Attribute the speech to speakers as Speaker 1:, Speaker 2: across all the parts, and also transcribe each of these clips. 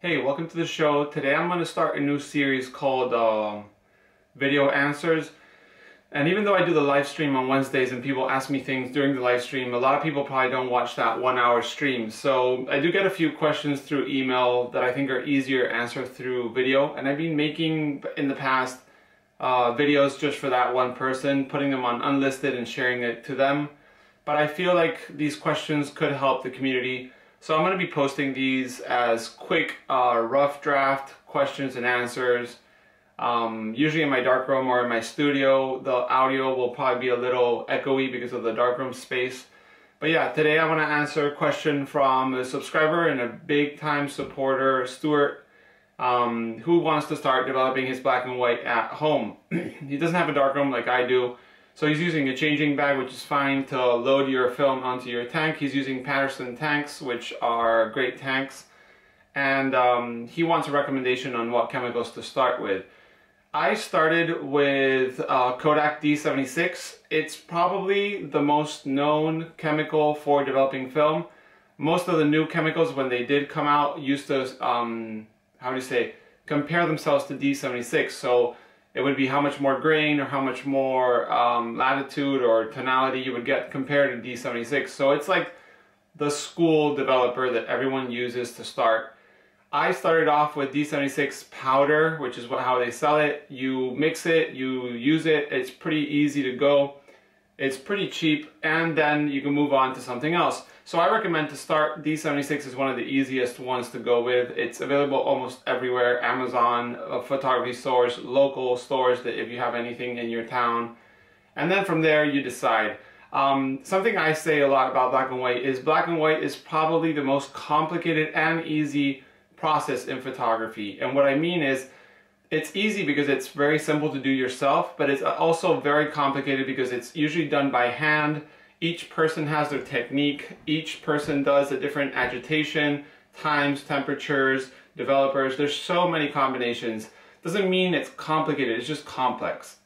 Speaker 1: Hey, welcome to the show. Today I'm going to start a new series called um, Video Answers. And even though I do the live stream on Wednesdays and people ask me things during the live stream, a lot of people probably don't watch that one hour stream. So I do get a few questions through email that I think are easier to answer through video. And I've been making in the past uh, videos just for that one person, putting them on unlisted and sharing it to them. But I feel like these questions could help the community so I'm going to be posting these as quick, uh, rough draft questions and answers. Um, usually in my darkroom or in my studio, the audio will probably be a little echoey because of the darkroom space. But yeah, today I want to answer a question from a subscriber and a big time supporter, Stuart, um, who wants to start developing his black and white at home. he doesn't have a darkroom like I do, so he's using a changing bag, which is fine to load your film onto your tank. He's using Paterson tanks, which are great tanks. And um, he wants a recommendation on what chemicals to start with. I started with uh, Kodak D76. It's probably the most known chemical for developing film. Most of the new chemicals, when they did come out, used to, um, how do you say, compare themselves to D76. So it would be how much more grain or how much more um, latitude or tonality you would get compared to D76. So it's like the school developer that everyone uses to start. I started off with D76 powder, which is what, how they sell it. You mix it, you use it, it's pretty easy to go. It's pretty cheap, and then you can move on to something else. So I recommend to start, D76 is one of the easiest ones to go with. It's available almost everywhere, Amazon, uh, photography stores, local stores that if you have anything in your town. And then from there you decide. Um, something I say a lot about black and white is black and white is probably the most complicated and easy process in photography. And what I mean is, it's easy because it's very simple to do yourself, but it's also very complicated because it's usually done by hand, each person has their technique. Each person does a different agitation, times, temperatures, developers. There's so many combinations. Doesn't mean it's complicated, it's just complex.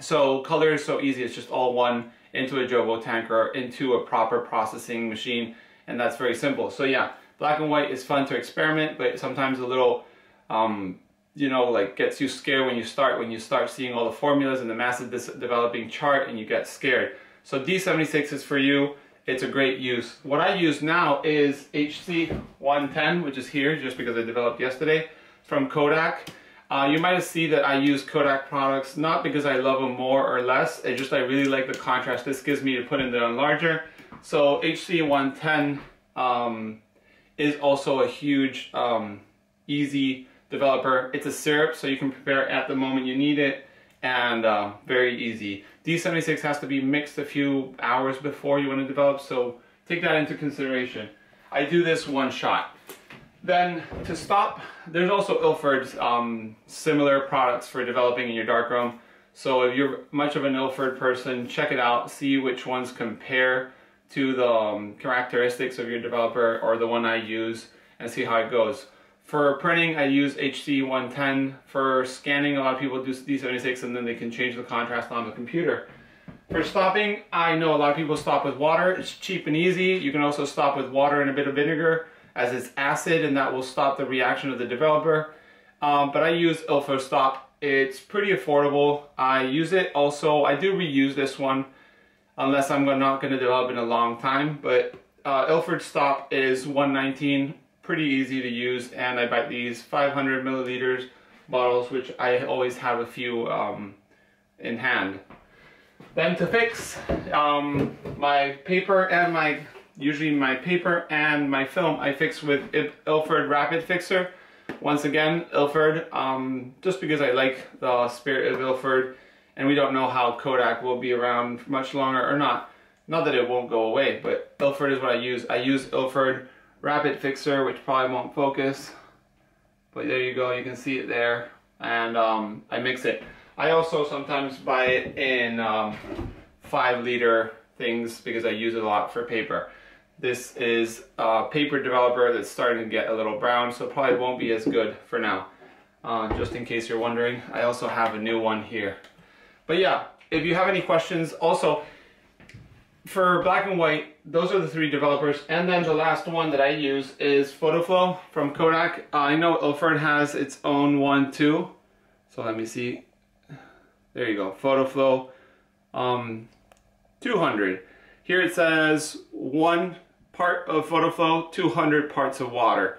Speaker 1: So color is so easy, it's just all one into a Jobo tanker, into a proper processing machine, and that's very simple. So yeah, black and white is fun to experiment, but sometimes a little, um, you know, like gets you scared when you start, when you start seeing all the formulas and the massive developing chart and you get scared. So D76 is for you. It's a great use. What I use now is HC110, which is here just because I developed yesterday from Kodak. Uh, you might have seen that I use Kodak products, not because I love them more or less, it's just I really like the contrast this gives me to put in the enlarger. So HC110 um, is also a huge, um, easy developer. It's a syrup, so you can prepare it at the moment you need it and uh, very easy. D76 has to be mixed a few hours before you want to develop, so take that into consideration. I do this one shot. Then to stop, there's also Ilford's um, similar products for developing in your darkroom. So if you're much of an Ilford person, check it out, see which ones compare to the um, characteristics of your developer or the one I use and see how it goes. For printing, I use HC110. For scanning, a lot of people do D76 and then they can change the contrast on the computer. For stopping, I know a lot of people stop with water. It's cheap and easy. You can also stop with water and a bit of vinegar as it's acid and that will stop the reaction of the developer. Um, but I use Ilford Stop. It's pretty affordable. I use it also, I do reuse this one unless I'm not going to develop in a long time. But uh, Ilford Stop is 119 pretty easy to use and I buy these 500 milliliters bottles which I always have a few um, in hand. Then to fix um, my paper and my, usually my paper and my film I fix with Ilford Rapid Fixer. Once again, Ilford, um, just because I like the spirit of Ilford and we don't know how Kodak will be around much longer or not. Not that it won't go away, but Ilford is what I use. I use Ilford rapid fixer, which probably won't focus. But there you go, you can see it there. And um, I mix it. I also sometimes buy it in um, five liter things because I use it a lot for paper. This is a paper developer that's starting to get a little brown, so probably won't be as good for now. Uh, just in case you're wondering, I also have a new one here. But yeah, if you have any questions, also, for black and white, those are the three developers. And then the last one that I use is Photo-Flo from Kodak. Uh, I know Ilford has its own one too. So let me see. There you go, Photo-Flo um, 200. Here it says one part of Photo-Flo, 200 parts of water.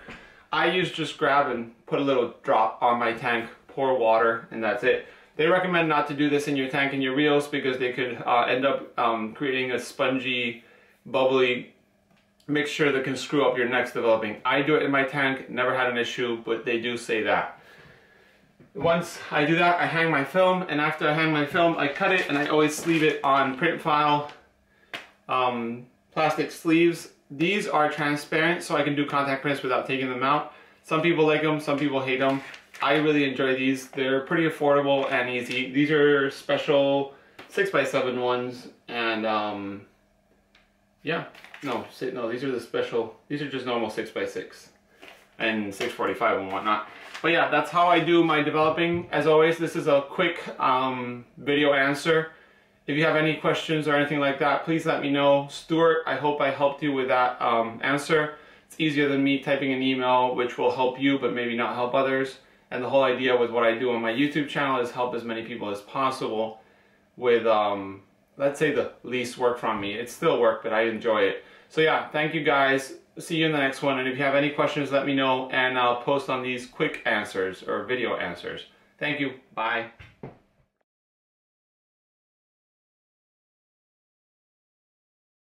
Speaker 1: I use just grab and put a little drop on my tank, pour water, and that's it. They recommend not to do this in your tank and your reels because they could uh, end up um, creating a spongy, bubbly mixture that can screw up your next developing. I do it in my tank, never had an issue, but they do say that. Once I do that, I hang my film, and after I hang my film, I cut it, and I always sleeve it on print file um, plastic sleeves these are transparent so I can do contact prints without taking them out. Some people like them, some people hate them. I really enjoy these. They're pretty affordable and easy. These are special 6x7 ones and um, yeah, no, no, these are the special, these are just normal 6x6 and 645 and whatnot. But yeah, that's how I do my developing. As always, this is a quick um, video answer. If you have any questions or anything like that, please let me know. Stuart, I hope I helped you with that um, answer. It's easier than me typing an email, which will help you, but maybe not help others. And the whole idea with what I do on my YouTube channel is help as many people as possible with, um, let's say, the least work from me. It's still work, but I enjoy it. So yeah, thank you guys. See you in the next one. And if you have any questions, let me know, and I'll post on these quick answers or video answers. Thank you. Bye.